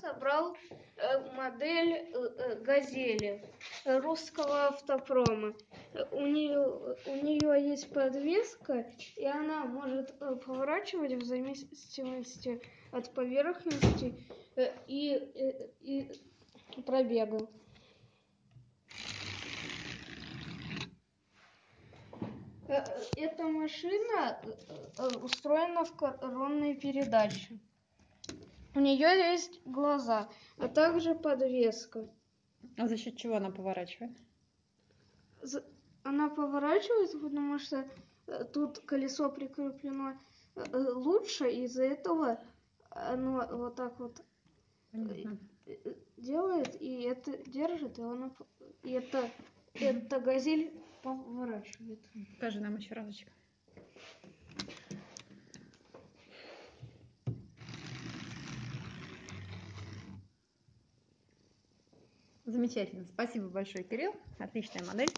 собрал э, модель э, э, «Газели» русского автопрома. У нее, у нее есть подвеска, и она может поворачивать в зависимости от поверхности и, э, и пробега. Эта машина устроена в коронной передаче. У нее есть глаза, а также подвеска. А за счет чего она поворачивает? З- Она поворачивается, потому что э, тут колесо прикреплено э, э, лучше, из-за этого оно вот так вот Понятно. делает, и это держит, и оно п- и это эта газель поворачивает. Покажи нам еще разочек. Замечательно. Спасибо большое, Кирилл. Отличная модель.